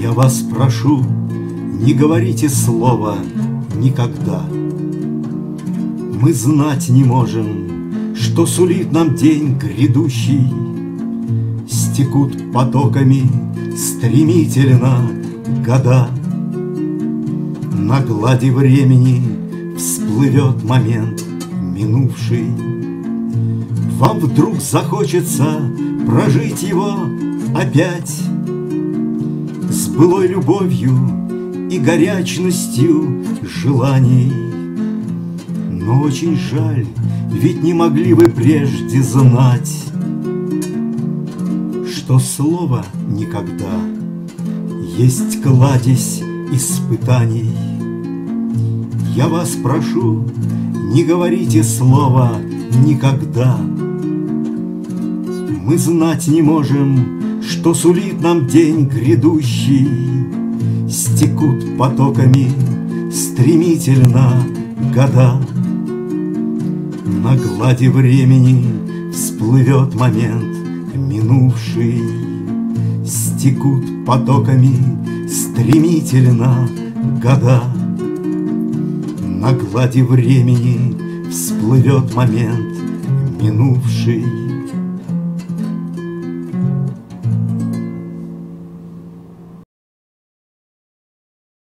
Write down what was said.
Я вас прошу, не говорите слова никогда. Мы знать не можем, что сулит нам день грядущий. Стекут потоками стремительно года. На глади времени всплывет момент минувший. Вам вдруг захочется прожить его опять былой любовью и горячностью желаний. Но очень жаль, ведь не могли вы прежде знать, Что слово никогда есть кладезь испытаний. Я вас прошу, не говорите слова никогда. Мы знать не можем, что сулит нам день грядущий. Стекут потоками стремительно года. На глади времени всплывет момент минувший. Стекут потоками стремительно года. На глади времени всплывет момент минувший.